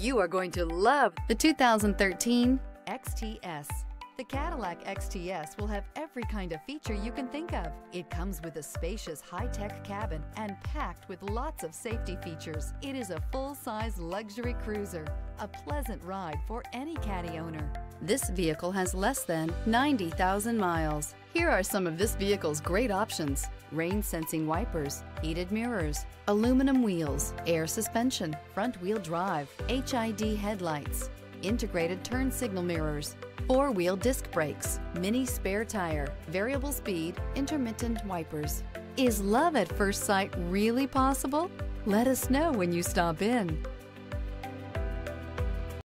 You are going to love the 2013 XTS. The Cadillac XTS will have every kind of feature you can think of. It comes with a spacious high-tech cabin and packed with lots of safety features. It is a full-size luxury cruiser, a pleasant ride for any Caddy owner. This vehicle has less than 90,000 miles. Here are some of this vehicle's great options. Rain sensing wipers, heated mirrors, aluminum wheels, air suspension, front wheel drive, HID headlights, integrated turn signal mirrors, four-wheel disc brakes, mini spare tire, variable speed, intermittent wipers. Is love at first sight really possible? Let us know when you stop in.